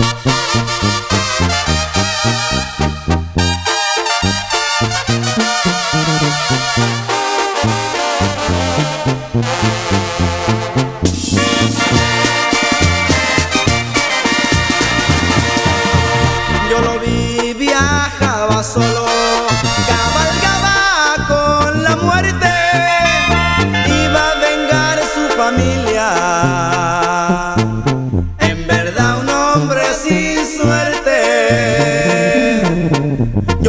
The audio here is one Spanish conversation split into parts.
Yo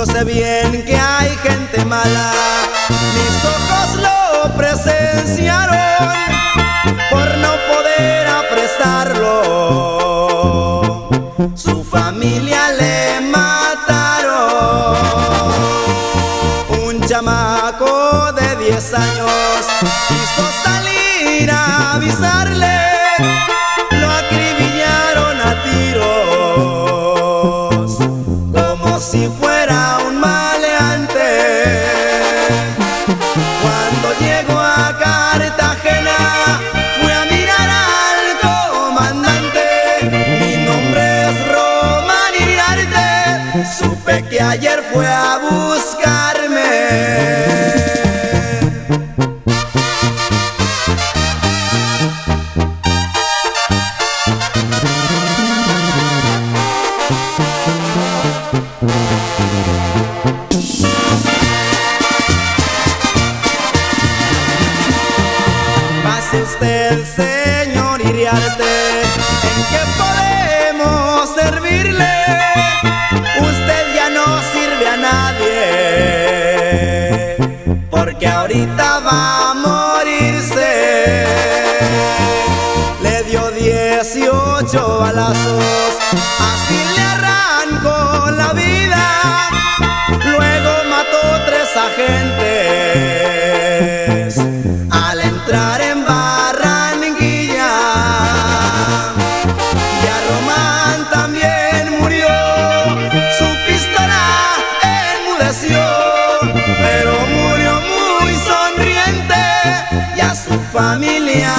Yo sé bien que hay gente mala, mis ojos lo presenciaron por no poder apresarlo. Su familia le mataron. Un chamaco de 10 años quiso salir a avisarle. Si fuera un maleante. Cuando llego a Cartagena, fui a mirar al comandante. Mi nombre es Román Iriarte. Supe que ayer fue a buscarme. Usted, señor Iriarte, ¿en qué podemos servirle? Usted ya no sirve a nadie, porque ahorita va a morirse. Le dio 18 balazos, así le arrancó la vida. Luego mató tres agentes al entrar en pero murió muy sonriente y a su familia